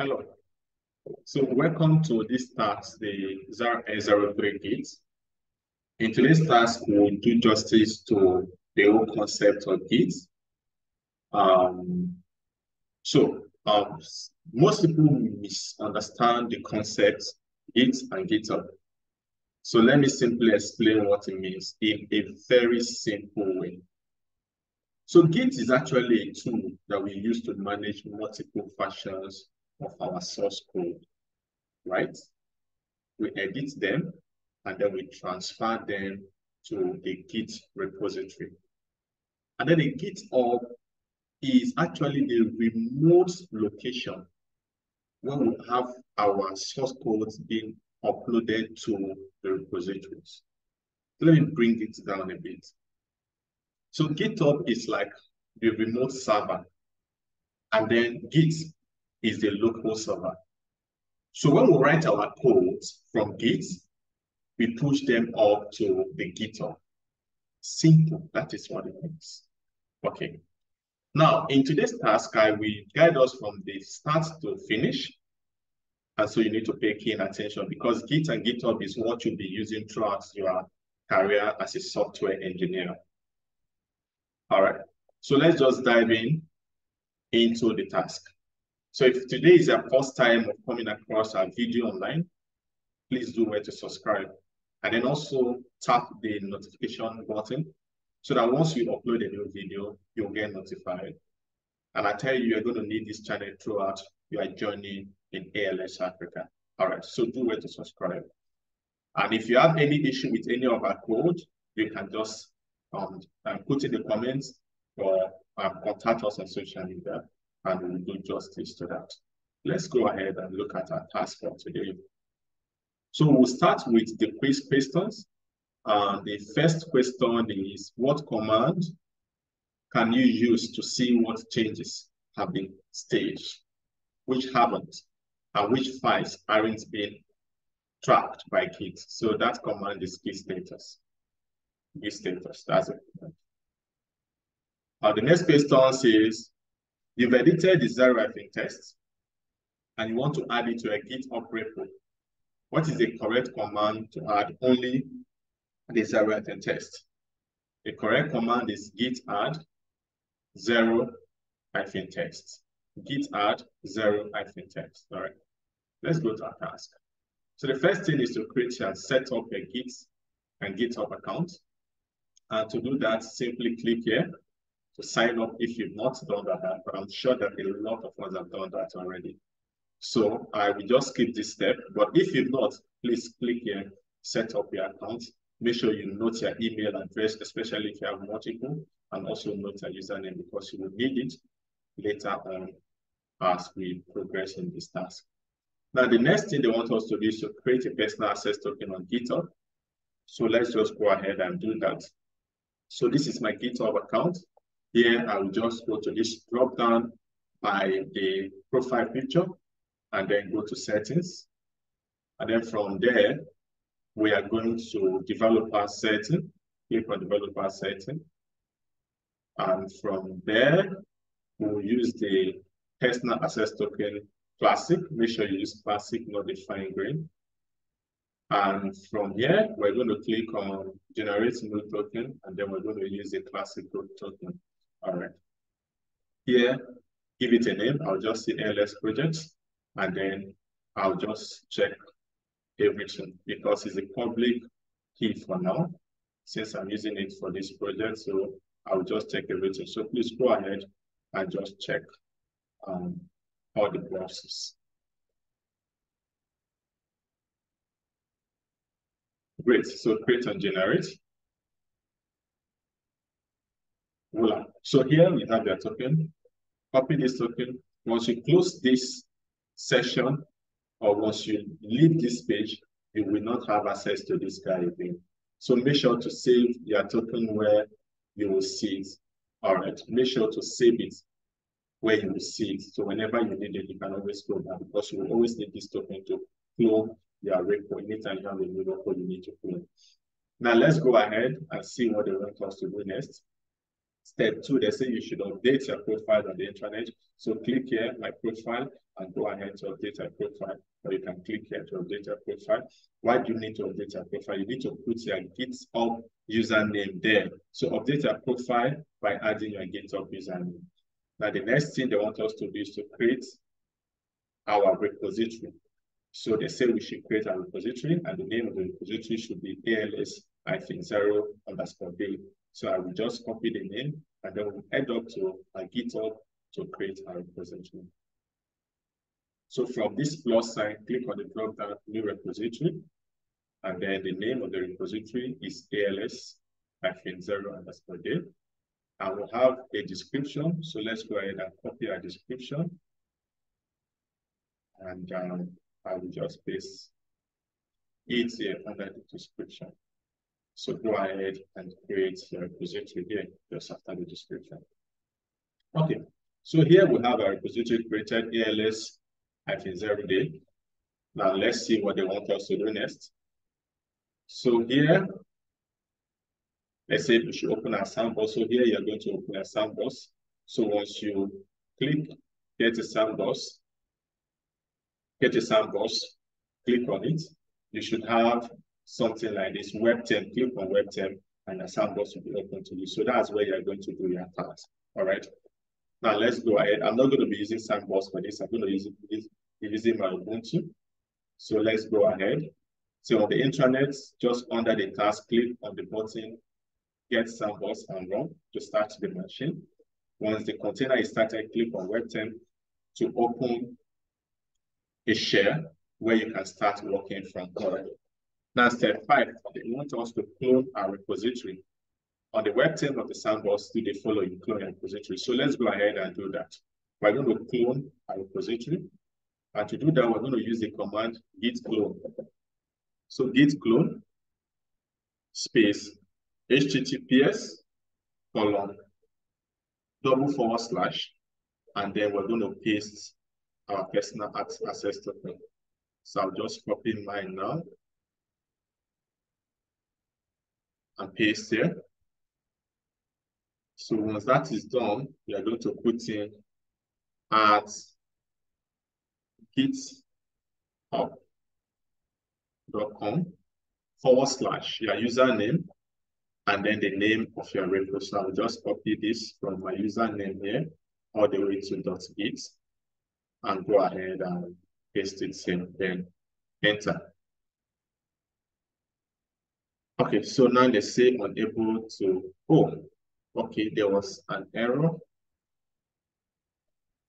Hello. So welcome to this task, the 03 Git. In today's task, we'll do justice to the whole concept of Git. Um, so um, most people misunderstand the concept Git and GitHub. So let me simply explain what it means in a very simple way. So Git is actually a tool that we use to manage multiple versions of our source code, right? We edit them and then we transfer them to the Git repository. And then the GitHub is actually the remote location where we have our source codes being uploaded to the repositories. Let me bring it down a bit. So GitHub is like the remote server, and then Git is the local server. So when we write our codes from Git, we push them up to the GitHub. Simple, that is what it means. Okay. Now, in today's task, I will guide us from the start to finish. And so you need to pay keen attention because Git and GitHub is what you'll be using throughout your career as a software engineer. All right, so let's just dive in into the task. So if today is your first time of coming across our video online, please do where to subscribe. And then also tap the notification button so that once we upload a new video, you'll get notified. And I tell you, you're going to need this channel throughout your journey in ALX Africa. All right, so do where to subscribe. And if you have any issue with any of our code, you can just um, um, put in the comments or um, contact us on social media and we'll do justice to that. Let's go ahead and look at our task for today. So we'll start with the quiz questions. Uh, the first question is, what command can you use to see what changes have been staged, which haven't, and which files aren't being tracked by Git? So that command is git status. Git status, that's it. Uh, the next question says, you've edited the zero test and you want to add it to a GitHub repo. What is the correct command to add only the zero test? The correct command is git add zero hyphen text. Git add zero hyphen text. All right. Let's go to our task. So the first thing is to create and set up a Git and GitHub account. And to do that, simply click here to sign up if you've not done that, but I'm sure that a lot of us have done that already. So I will just skip this step, but if you've not, please click here, set up your account. Make sure you note your email address, especially if you have multiple, and also note your username because you will need it later on as we progress in this task. Now, the next thing they want us to do is to create a personal access token on GitHub. So let's just go ahead and do that. So this is my GitHub account. Here, I will just go to this drop down by the profile picture and then go to settings. And then from there, we are going to developer setting, click on developer setting. And from there, we'll use the personal access token classic. Make sure you use classic, not the fine grain. And from here, we're going to click on generate new token, and then we're going to use the classic token. All right. Here, give it a name. I'll just say LS projects, and then I'll just check everything because it's a public key for now, since I'm using it for this project. So I'll just check everything. So please go ahead and just check um, all the boxes. Great, so create and generate. Voila. So here we have your token. Copy this token. Once you close this session, or once you leave this page, you will not have access to this guy again. So make sure to save your token where you will see it. All right, make sure to save it where you will see it. So whenever you need it, you can always go back because you will always need this token to clone your repo. Anytime you have a new repo, you need to clone. Now let's go ahead and see what they want us to do next. Step two, they say you should update your profile on the intranet. So click here, my profile, and go ahead to update your profile. Or you can click here to update your profile. Why do you need to update your profile? You need to put your GitHub username there. So update your profile by adding your GitHub username. Now the next thing they want us to do is to create our repository. So they say we should create a repository and the name of the repository should be ALX hyphen zero underscore day. So I will just copy the name and then we'll head up to our GitHub to create our repository. So from this plus sign, click on the drop down new repository. And then the name of the repository is ALX hyphen zero underscore day. I will have a description. So let's go ahead and copy our description. And um, I will just paste it here under the description. So go ahead and create a repository here just after the description. Okay, so here we have a repository created ALX hyphen zero day. Now let's see what they want us to do next. So here, let's say we should open a sandbox. So here you're going to open a sandbox. So once you click get a sandbox, get a sandbox, click on it, you should have something like this, webterm, click on webterm, and the sandbox will be open to you. So that's where you're going to do your task, all right? Now let's go ahead. I'm not going to be using sandbox for this. I'm going to use it, using my Ubuntu. So let's go ahead. So on the intranet, just under the task, click on the button, get sandbox and run to start the machine. Once the container is started, click on webterm to open a share where you can start working from already. Now, step five, they want us to clone our repository. On the webterm of the sandbox, do they follow you clone repository? So let's go ahead and do that. We're going to clone our repository. And to do that, we're going to use the command git clone. So git clone space https colon double forward slash, and then we're going to paste our personal access token. So I'll just copy mine now and paste here. So once that is done, we are going to put in at github.com forward slash your username and then the name of your repo. So I'll just copy this from my username here all the way to .git and go ahead and paste it in, then enter. Okay, so now they say unable to, oh, okay, there was an error.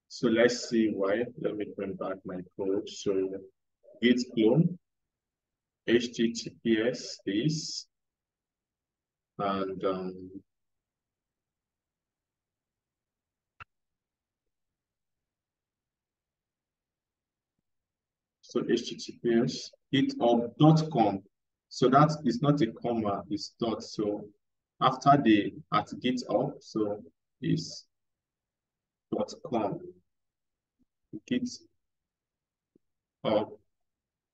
So let's see why. Let me bring back my code. So git clone, HTTPS this, and um, so HTTPS github.com so that is not a comma, it's dot. So after the at GitHub, so is dot com. GitHub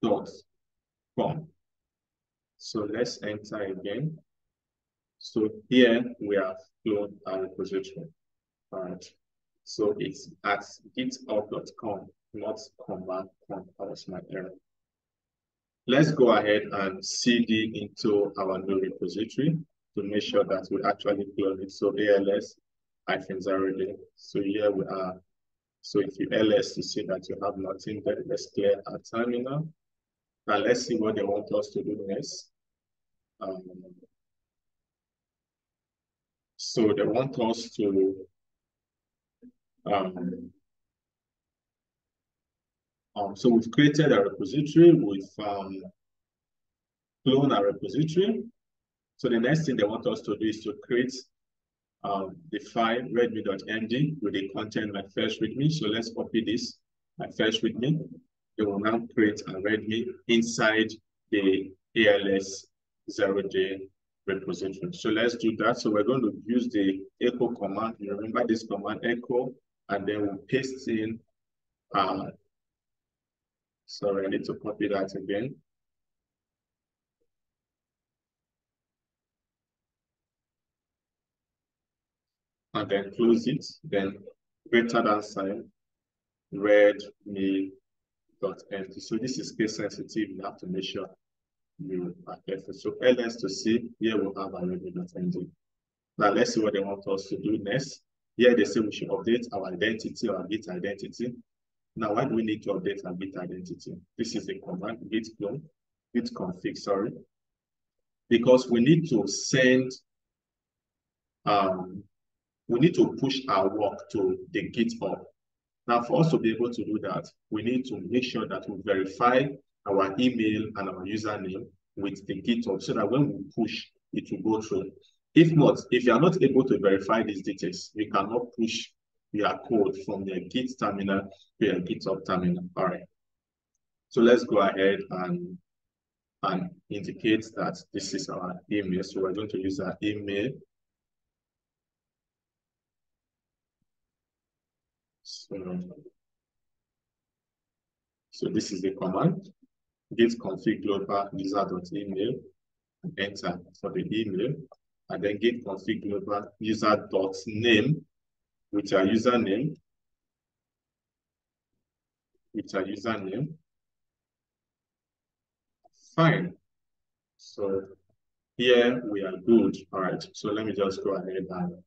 dot com. So let's enter again. So here we have cloned our repository. Right. So it's at github.com, not comma com. That was my error. Let's go ahead and cd into our new repository to make sure that we actually clone it. So ALX hyphen zero day. So here we are. So if you ls, you see that you have nothing there. Let's clear our terminal. Now let's see what they want us to do next. Um, so they want us to um, um, so we've created a repository, we've um, cloned a repository. So the next thing they want us to do is to create um, the file readme.md with the content my first readme. So let's copy this, my first readme. They will now create a readme inside the ALX zero day repository. So let's do that. So we're going to use the echo command. You remember this command echo, and then we'll paste in uh, Sorry, I need to copy that again. and then close it, then greater than sign, read me dot empty. So this is case sensitive. You have to make sure you are careful. So ls to c, here we'll have our readme dot empty. Now let's see what they want us to do next. Here they say we should update our identity or git identity. Now, why do we need to update our git identity? This is a command, git clone, git config, sorry. Because we need to send, um, we need to push our work to the GitHub. Now, for us to be able to do that, we need to make sure that we verify our email and our username with the GitHub so that when we push, it will go through. If not, if you are not able to verify these details, you cannot push your code from the Git terminal to your GitHub terminal. All right. So let's go ahead and, and indicate that this is our email. So we're going to use our email. So, so this is the command, git config global user.email, enter for the email, and then git config global user.name with your username, with your username. Fine. So here we are good. All right. So let me just go ahead and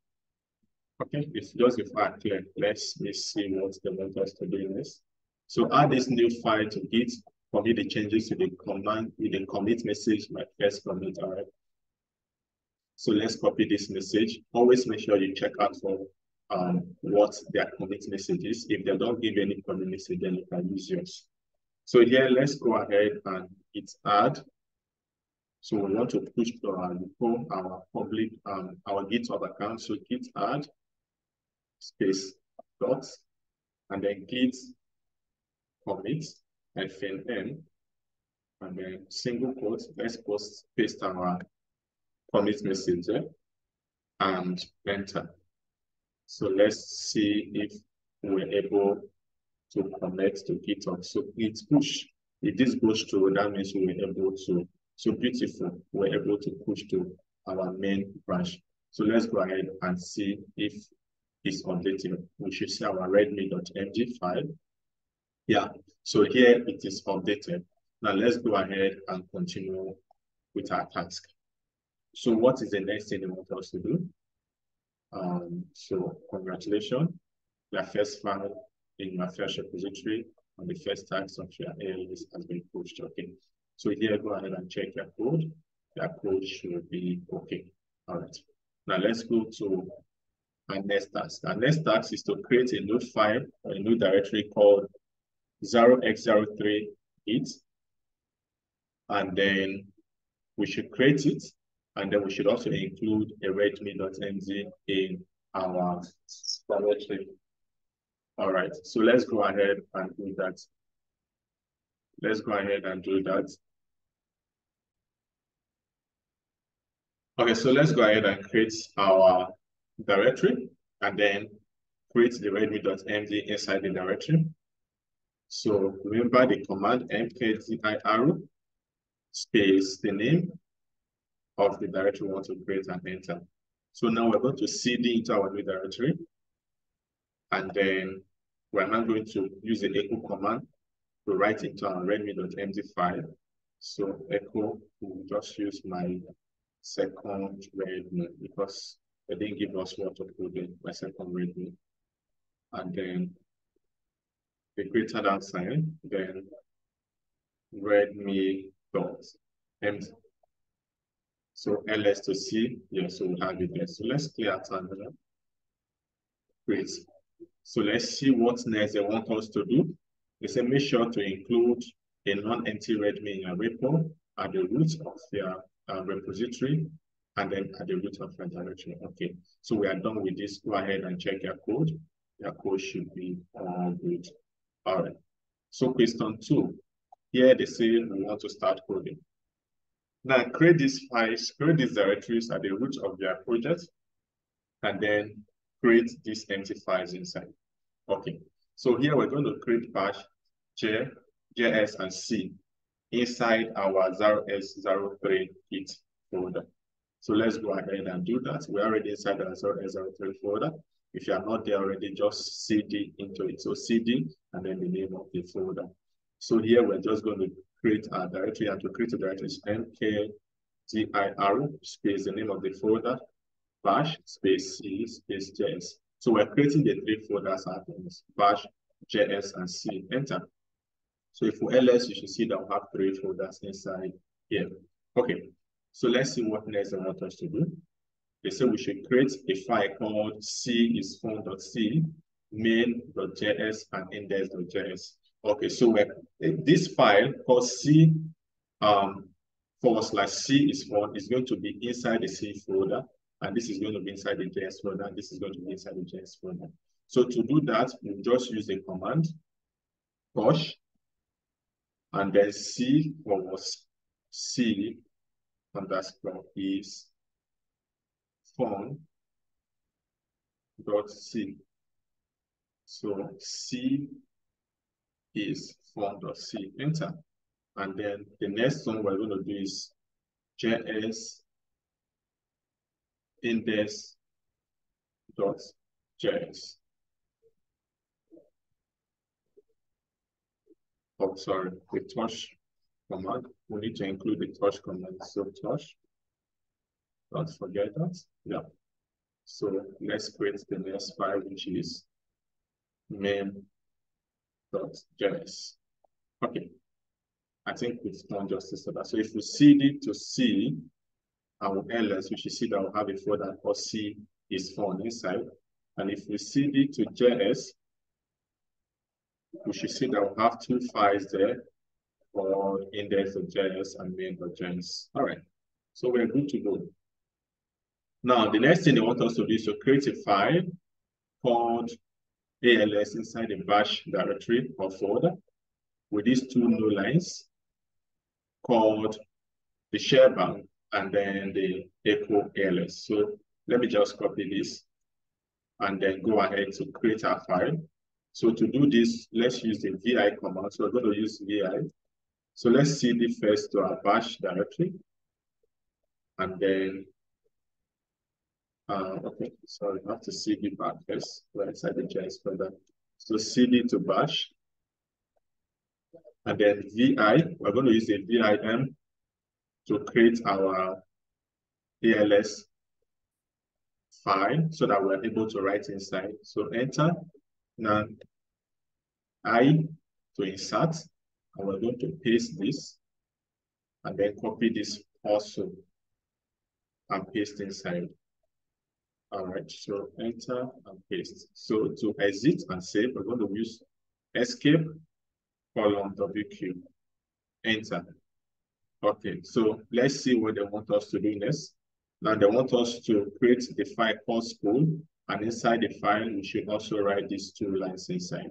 okay. It's just before I. Let's me see what they want us to do next. So add this new file to Git. Me, the changes to the command with the commit message, my first commit. All right. So let's copy this message. Always make sure you check out for um, what their commit message is. If they don't give any commit message, then you can use yours. So here, let's go ahead and hit add. So we want to push to our our public, um, our GitHub account. So git add space dot, and then git commit hyphen n, and then single quote. Let's post paste our commit message and enter. So let's see if we're able to connect to GitHub. So it's push. If this goes through, that means we're able to. So beautiful. We're able to push to our main branch. So let's go ahead and see if it's updated. We should see our readme.md file. Yeah, so here it is updated. Now let's go ahead and continue with our task. So what is the next thing they want us to do? Um, so congratulations, your first file in my first repository on the first task of your ALX has been pushed. Okay. So here, go ahead and check your code. Your code should be okay. All right. Now let's go to our next task. Our next task is to create a new file or a new directory called 0x03 it. And then we should create it and then we should also include a readme.md in our directory. All right, so let's go ahead and do that. Let's go ahead and do that. Okay, so let's go ahead and create our directory and then create the readme.md inside the directory. So remember the command mkdir space the name of the directory we want to create and enter. So now we're going to cd into our new directory. And then we're now going to use the echo command to write into our readme.md file. So echo will just use my second readme because they didn't give us what to put in my second readme. And then the greater than sign, then readme dot so ls to c, yeah, so we have it there. So let's clear terminal. Great. So let's see what next they want us to do. They say make sure to include a non-empty readme in your repo at the root of your uh, repository and then at the root of your directory. Okay, so we are done with this. Go ahead and check your code. Your code should be all good. All right. So question two. Here they say we want to start coding. Now create these files, create these directories at the root of your project, and then create these empty files inside. Okay, so here we're going to create bash, J, JS, and C inside our 0x03 git folder. So let's go ahead and do that. We're already inside the SR3 folder. If you are not there already, just CD into it. So CD and then the name of the folder. So here we're just going to create a directory and to create a directory is mkdir space the name of the folder bash space c space js. So we're creating the three folders at once, bash, js, and c. Enter. So if we ls, you should see that we have three folders inside here. Okay, so let's see what next they want us to do. They say we should create a file called c is phone.c, main.js, and index.js. Okay, so this file called c um, forward slash c is phone is going to be inside the c folder, and this is going to be inside the JS folder, this is going to be inside the JS folder. So to do that, we just use the command push and then c forward c underscore is phone dot c. So c is phone dot c. Enter. And then the next one we're going to do is js index dot js. Oh, sorry, the touch command. We need to include the touch command. So touch. Don't forget that. Yeah. So let's create the next file, which is main.js. Okay. I think we've done justice to that. So if we cd to C, our ls, we should see that we have a folder called C is phone inside. And if we cd to JS, we should see that we have two files there for index.js and main.js. All right, so we're good to go. Now, the next thing they want us to do is to create a file called ALX inside the bash directory or folder with these two new lines called the shebang and then the echo ALX. So let me just copy this and then go ahead to create our file. So to do this, let's use the vi command. So we're going to use vi. So let's cd first to our bash directory and then uh, okay, so I have to cd back first, right inside the JS folder. So cd to bash. And then vi, we're going to use the vim to create our ALX file so that we're able to write inside. So enter. Now, I to insert, and we're going to paste this, and then copy this also, and paste inside. All right, so enter and paste. So to exit and save, we're going to use escape colon WQ. Enter. Okay, so let's see what they want us to do next. Now they want us to create the file called school, and inside the file, we should also write these two lines inside.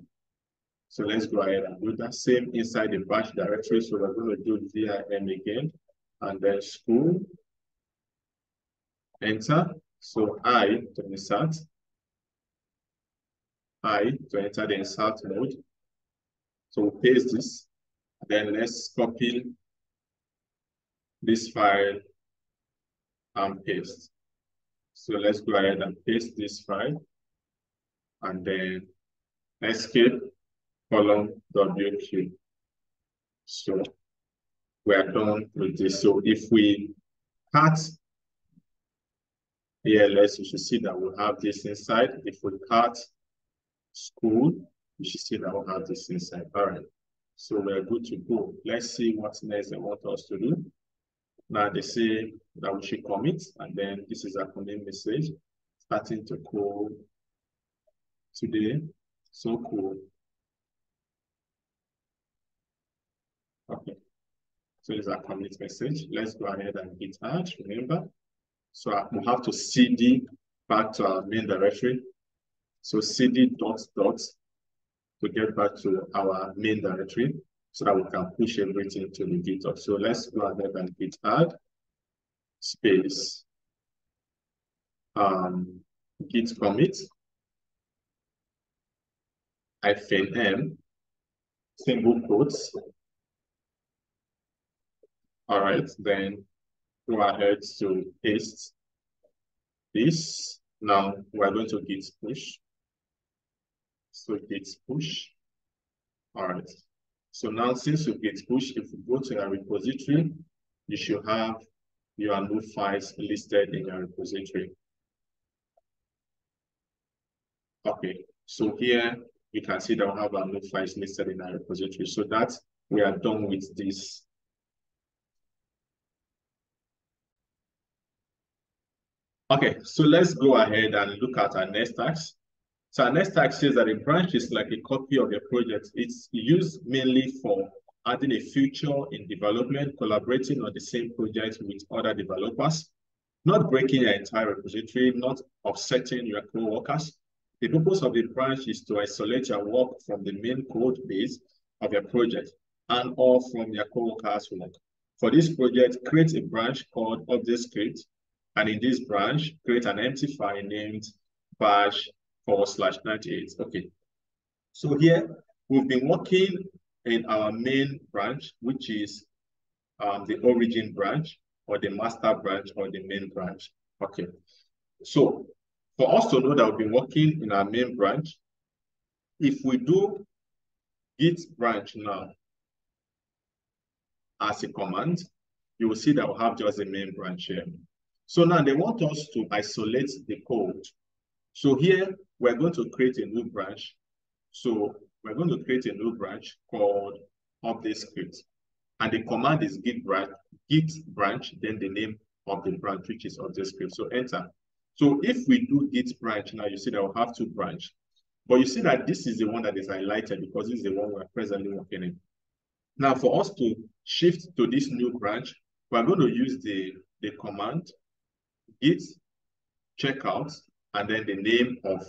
So let's go ahead and do that. Same inside the bash directory. So we're going to do vim again, and then school. Enter. So I to insert, I to enter the insert mode. So we'll paste this. Then let's copy this file and paste. So let's go ahead and paste this file and then escape column WQ. So we are done with this. So if we cut ALX, you should see that we have this inside. If we cut school, you should see that we have this inside. All right. So we're good to go. Let's see what next they want us to do. Now they say that we should commit, and then this is a commit message starting to code today. So cool. Okay. So it's a commit message. Let's go ahead and hit add, remember. So we have to cd back to our main directory. So cd dot dot to get back to our main directory so that we can push everything to the GitHub. So let's go ahead and git add space um, git commit hyphen m single quotes. All right, then go ahead to paste this. Now we're going to git push. So git push. All right. So now since you git push, if you go to your repository, you should have your new files listed in your repository. Okay, so here you can see that we have our new files listed in our repository. So that we are done with this. Okay, so let's go ahead and look at our next task. So our next task says that a branch is like a copy of a project. It's used mainly for adding a feature in development, collaborating on the same project with other developers, not breaking your entire repository, not upsetting your co-workers. The purpose of the branch is to isolate your work from the main code base of your project and or from your co-workers' work. For this project, create a branch called update script, and in this branch, create an empty file named bash forward slash 98. Okay. So here, we've been working in our main branch, which is um, the origin branch or the master branch or the main branch. Okay. So for us to know that we've been working in our main branch, if we do git branch now as a command, you will see that we have just the main branch here. So now they want us to isolate the code. So here we're going to create a new branch. So we're going to create a new branch called update script. And the command is git branch, git branch, then the name of the branch, which is update script. So enter. So if we do git branch now, you see that we'll have two branch. But you see that this is the one that is highlighted because this is the one we're presently working in. Now for us to shift to this new branch, we're going to use the, the command git checkout and then the name of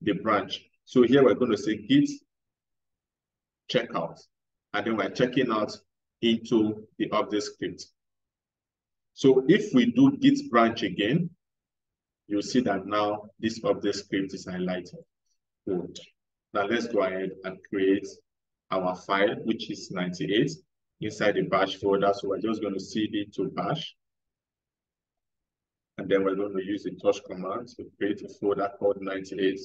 the branch. So here we're going to say git checkout, and then we're checking out into the update script. So if we do git branch again, you'll see that now this update script is highlighted. Good. Now let's go ahead and create our file, which is 98 inside the bash folder. So we're just going to cd to bash. And then we're going to use the touch command to create a folder called 98.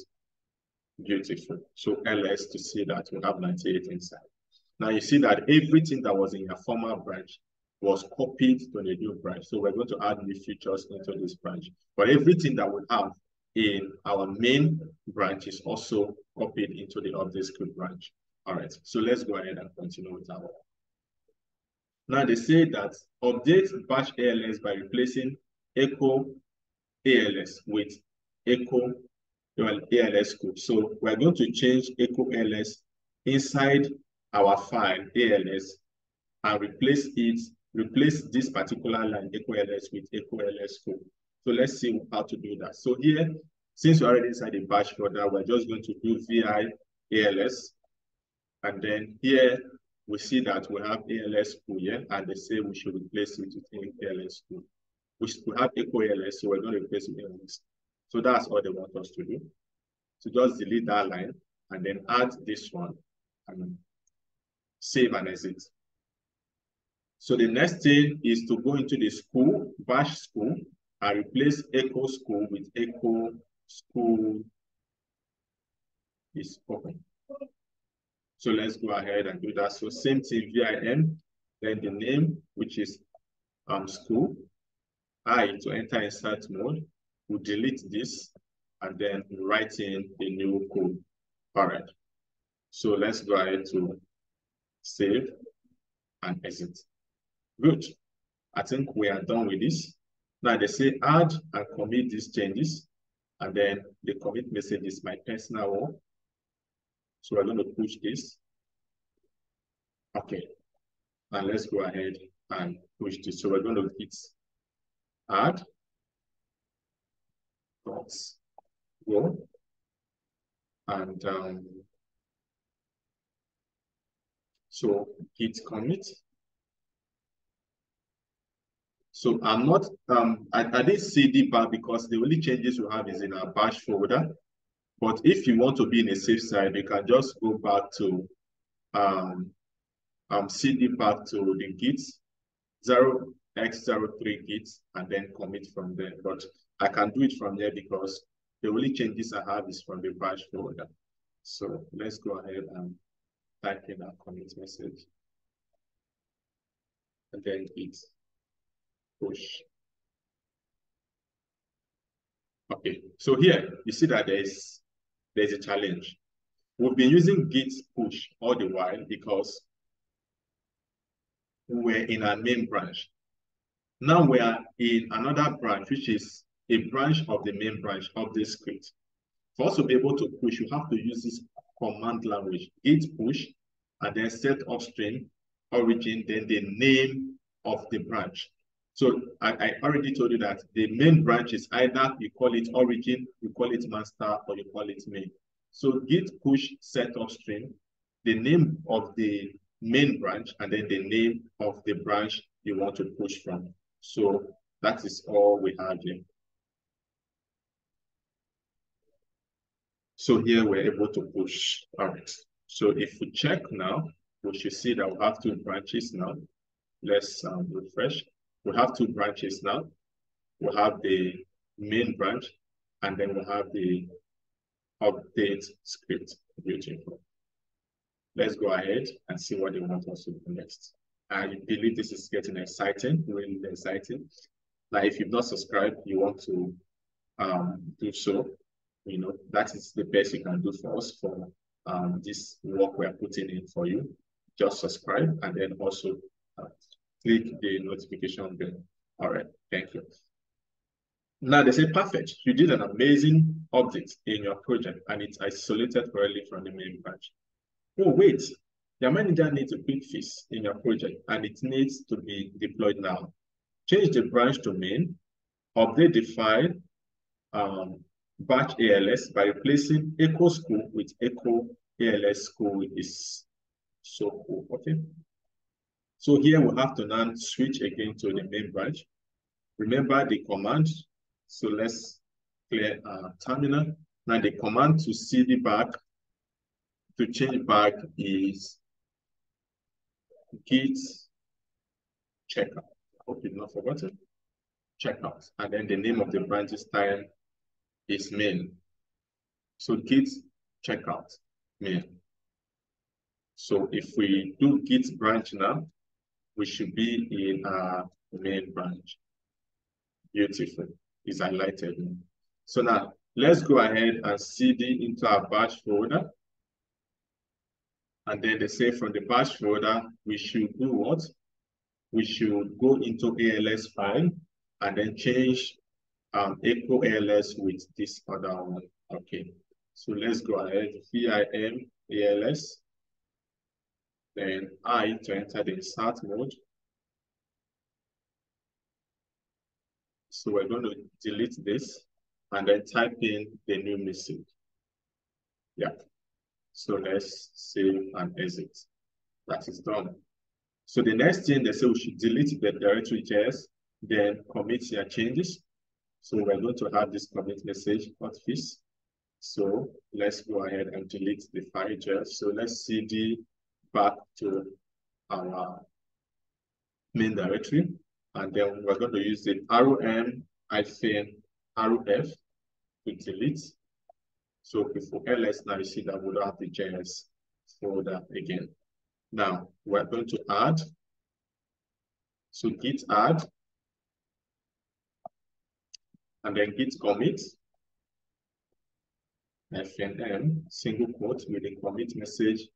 Beautiful. So ls to see that we have 98 inside. Now you see that everything that was in your former branch was copied to the new branch. So we're going to add new features into this branch. But everything that we have in our main branch is also copied into the update script branch. All right, so let's go ahead and continue with our. Now they say that update bash ALX by replacing echo ALX with echo ALX code. So we're going to change echo ALX inside our file ALX and replace it, replace this particular line echo ALX with echo ALX code. So let's see how to do that. So here, since we're already inside the bash folder, we're just going to do vi ALX. And then here we see that we have ALX school here, and they say we should replace it with ALX school we, we have echo ALX, so we're going to replace it with ALX. So that's all they want us to do. So just delete that line and then add this one and save and exit. So the next thing is to go into the school, bash school, and replace echo school with echo school is open. So let's go ahead and do that. So same thing, VIM, then the name, which is um, school, Ah, I to enter insert mode, we delete this and then write in the new code. Right. So let's go ahead to save and exit. Good. I think we are done with this. Now they say add and commit these changes. And then the commit message is my personal one. So we're going to push this. Okay. And let's go ahead and push this. So we're going to hit add dots go and um, so git commit. So I'm not, um, I, I did cd bar because the only changes we have is in our bash folder. But if you want to be in a safe side, you can just go back to um, um, cd back to the git zero x03 git and then commit from there. But I can do it from there because the only changes I have is from the bash folder. So let's go ahead and type in our commit message. And then git push. Okay, so here you see that there's there's a challenge. We've been using git push all the while because we're in our main branch. Now we are in another branch, which is a branch of the main branch of this script. For us to be able to push, you have to use this command language, git push, and then set upstream, origin, then the name of the branch. So I, I, already told you that the main branch is either you call it origin, you call it master, or you call it main. So git push set upstream, the name of the main branch, and then the name of the branch you want to push from. So that is all we have here. So here we're able to push. Right. So if we check now, we should see that we have two branches now. Let's um, refresh. We have two branches now. We have the main branch, and then we have the update script. Beautiful. Let's go ahead and see what they want us to do next. I believe this is getting exciting, really exciting. Now, if you've not subscribed, you want to um, do so. You know, that is the best you can do for us for um, this work we're putting in for you. Just subscribe and then also uh, click the notification bell. All right, thank you. Now they say, perfect, you did an amazing update in your project and it's isolated correctly from the main branch. Oh, wait, your manager needs a quick fix in your project and it needs to be deployed now. Change the branch to main, update the file, um, bash ALX by replacing echo school with echo ALX school is so cool, okay? So here we have to now switch again to the main branch. Remember the command. So let's clear our terminal. Now the command to cd back, to change back is git checkout. Hope you've not forgotten. Checkout. And then the name of the branch's time is main. So git checkout main. So if we do git branch now, we should be in our main branch. Beautiful. It's highlighted. So now let's go ahead and cd into our bash folder. And then they say from the bash folder, we should do what? We should go into ALX file and then change um, echo ALX with this other one. Okay, so let's go ahead. VIM ALX. Then I to enter the insert mode. So we're going to delete this and then type in the new message. Yeah. So let's save and exit. That is done. So the next thing they say we should delete the directory.js, then commit your changes. So we're going to have this commit message office. So let's go ahead and delete the file.js. So let's cd back to our main directory. And then we're going to use the rom hyphen rf to delete so before ls now you see that we don't have the JS folder again. Now we're going to add. So git add. And then git commit. FNM single quote with the commit message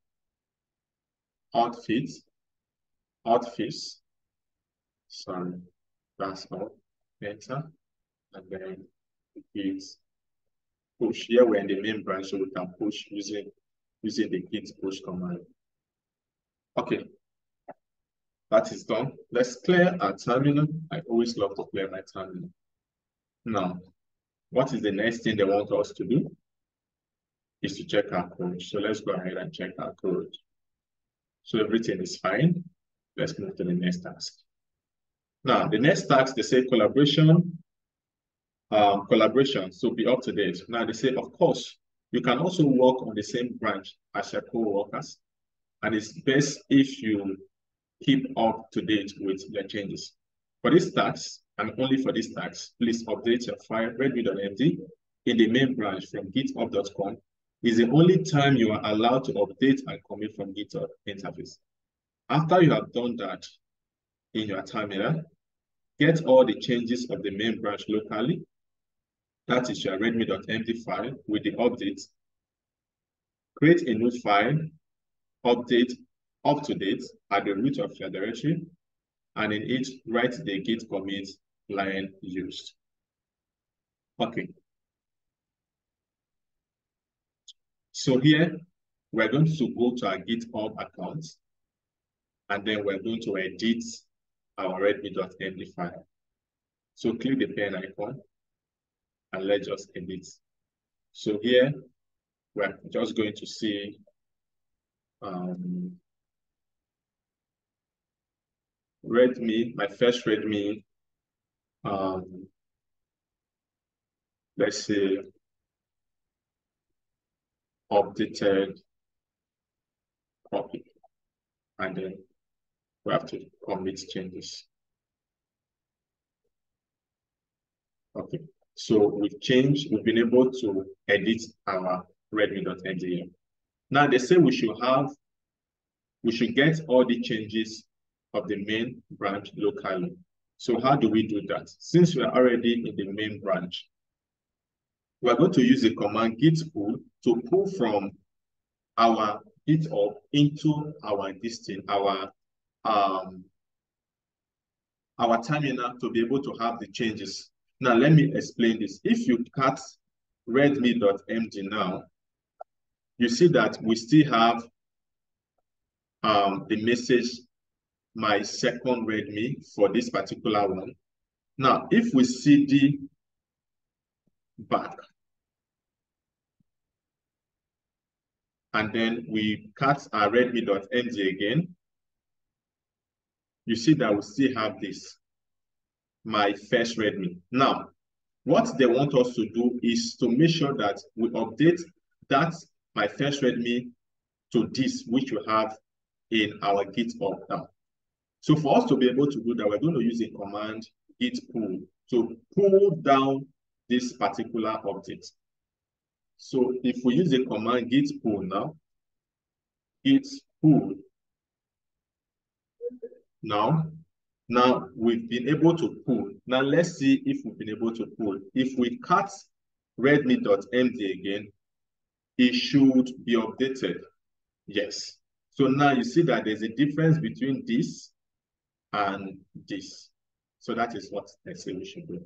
outfit outfits. Sorry, that's all. Enter. And then git push. Here we're in the main branch, so we can push using using the git push command. Okay, that is done. Let's clear our terminal. I always love to clear my terminal. Now, what is the next thing they want us to do? Is to check our code. So let's go ahead and check our code. So everything is fine. Let's move to the next task. Now, the next task, they say collaboration um, collaboration, so be up to date. Now they say, of course, you can also work on the same branch as your co-workers, and it's best if you keep up to date with the changes. For this task, and only for this task, please update your file readme.md in the main branch from github.com is the only time you are allowed to update and commit from GitHub interface. After you have done that in your terminal, get all the changes of the main branch locally. That is your readme.md file with the update. Create a new file, update up to date at the root of your directory, and in it, write the git commit line used. Okay. So here, we're going to go to our GitHub account, and then we're going to edit our readme.md file. So click the pen icon, and let's just edit. So here, we're just going to see um, readme, my first readme, um, let's see, updated copy. And then we have to commit changes. Okay, so we've changed, we've been able to edit our readme.md. Now they say we should have, we should get all the changes of the main branch locally. So how do we do that? Since we are already in the main branch, we're going to use the command git pull to pull from our GitHub into our distinct, our um our terminal to be able to have the changes. Now let me explain this. If you cat readme.md now, you see that we still have um, the message my second readme for this particular one. Now, if we cd back, and then we cat our readme.md again, you see that we still have this, my first readme. Now, what they want us to do is to make sure that we update that my first readme to this, which we have in our GitHub now. So for us to be able to do that, we're going to use a command git pull to pull down this particular object. So if we use the command git pull now, git pull. Now, now we've been able to pull. Now let's see if we've been able to pull. If we cat readme.md again, it should be updated. Yes. So now you see that there's a difference between this and this. So that is what I say we should do.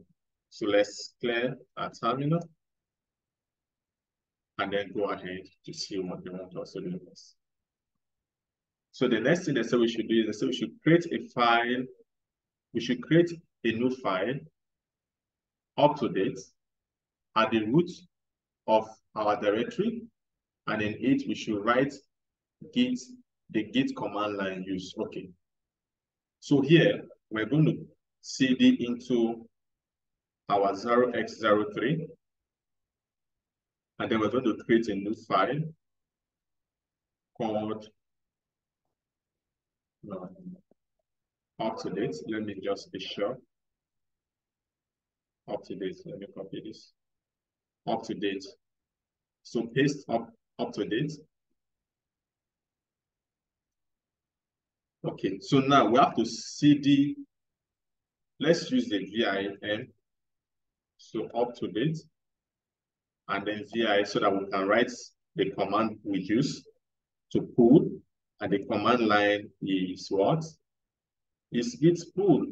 So let's clear our terminal and then go ahead to see what they want to do next. So the next thing they say we should do is they say we should create a file. We should create a new file up to date at the root of our directory. And in it, we should write git, the git command line use. Okay, so here, we're going to cd into our 0x03. And then we're going to create a new file called no, up to date. Let me just be sure. Up to date. Let me copy this. Up to date. So paste up up to date. Okay, so now we have to cd, let's use the vim, so up to date, and then VI so that we can write the command we use to pull, and the command line is what? Is git pull.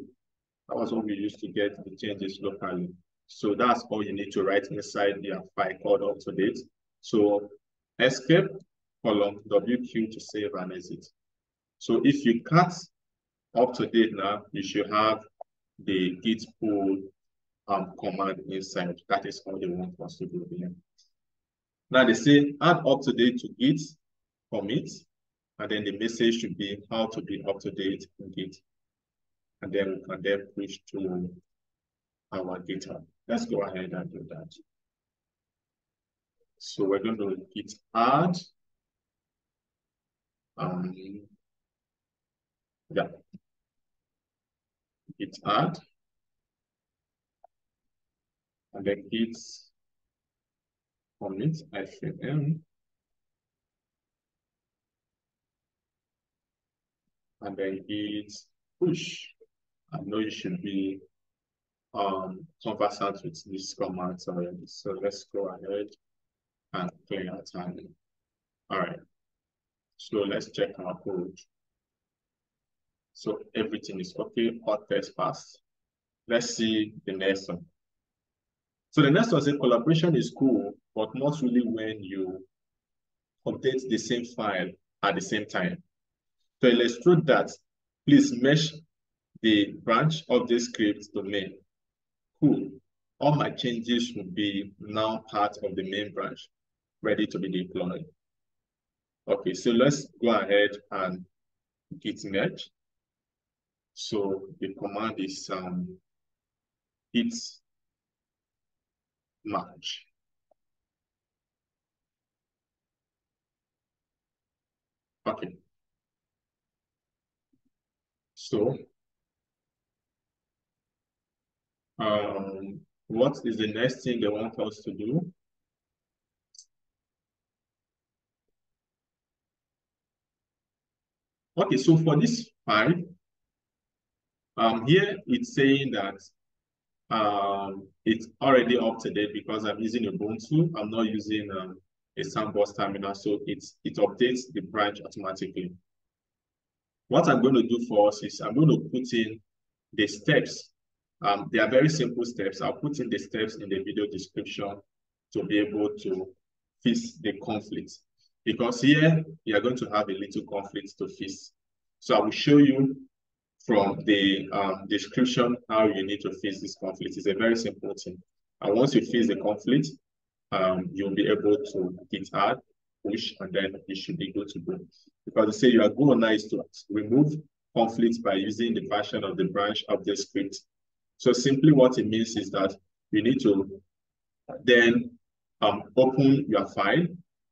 That was what we used to get the changes locally. So that's all you need to write inside your file called up to date. So escape column WQ to save and exit. So if you cat up to date now, you should have the git pull um, command inside. That is all they want us to do here. Now they say add up to date to git commit, and then the message should be how to be up to date in git. And then can then push to our GitHub. Let's go ahead and do that. So we're going to git add. Um, yeah. git add, and then git commit m, and then git push. I know you should be um, conversant with these commands already. So let's go ahead and play our time. All right. So let's check our code. So everything is okay, hot test passed. Let's see the next one. So the next one is collaboration is cool, but not really when you update the same file at the same time. To illustrate that, please mesh the branch of the script domain. Cool. All my changes will be now part of the main branch, ready to be deployed. Okay, so let's go ahead and git merge. So the command is um, git merge. Okay. So um, what is the next thing they want us to do? Okay, so for this file, um, here it's saying that um, it's already up to date because I'm using Ubuntu. I'm not using um, a sandbox terminal, so it's it updates the branch automatically. What I'm going to do for us is I'm going to put in the steps. Um, they are very simple steps. I'll put in the steps in the video description to be able to fix the conflict. Because here, you are going to have a little conflict to fix. So I will show you from the um, description how you need to fix this conflict. It's a very simple thing. And once you fix the conflict, um, you'll be able to git add, push, and then you should be good to go. Because they say your goal now is to remove conflicts by using the version of the branch of the script. So simply what it means is that you need to then um, open your file.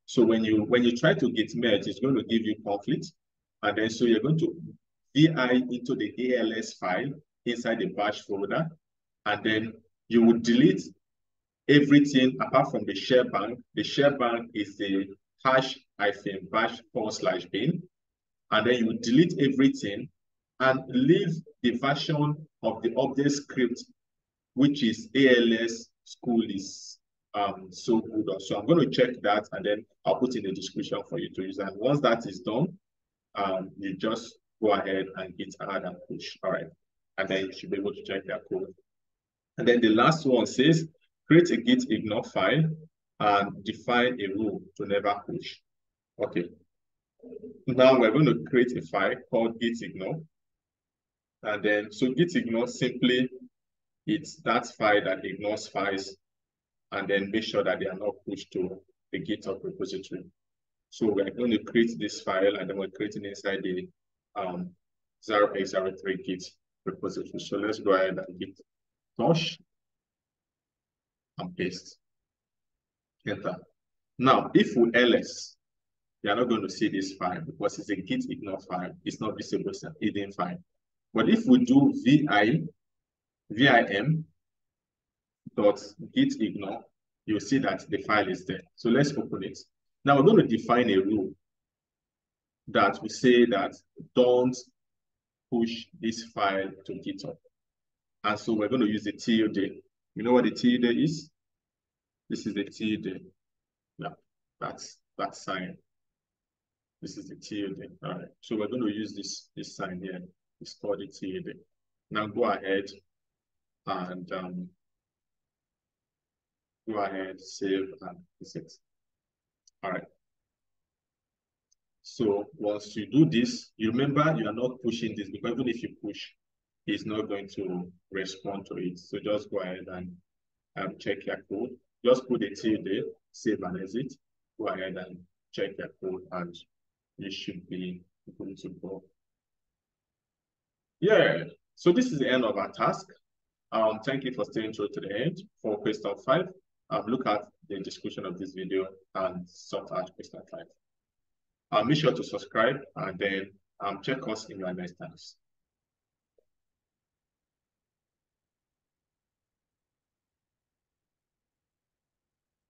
So when you when you try to git merge, it's going to give you conflict. And then so you're going to VI into the ALX file inside the bash folder. And then you would delete everything apart from the shebang. The shebang is the hash hyphen bash forward slash bin. And then you delete everything and leave the version of the update script, which is ALX school is um, so good. So I'm going to check that and then I'll put in the description for you to use. And once that is done, um, you just go ahead and git add and push. All right. And then you should be able to check their code. And then the last one says, create a git ignore file and define a rule to never push. Okay. Now we're going to create a file called git ignore. And then, so git ignore simply, it's that file that ignores files and then make sure that they are not pushed to the GitHub repository. So we're going to create this file and then we're creating inside the um, 0x03 Git repository. So let's go ahead and git push and paste. Enter. Now, if we ls, you are not going to see this file because it's a git ignore file. It's not visible, it's an hidden file. But if we do vi, vim dot git ignore, you'll see that the file is there. So let's open it. Now we're going to define a rule that we say that don't push this file to GitHub. And so we're going to use the tilde. You know what the tilde is? This is the tilde. Yeah, that's that sign. This is the tilde. All right. So we're going to use this this sign here. The tilde. Now go ahead and um, go ahead, save and exit. All right. So once you do this, you remember you are not pushing this because even if you push, it's not going to respond to it. So just go ahead and um, check your code. Just put it the tilde, save and exit. Go ahead and check your code and you should be good to go. Yeah, so this is the end of our task. Um, thank you for staying through to the end. For question five, um, look at the description of this video and sort out question five. Uh, make sure to subscribe and then um, check us in your next times.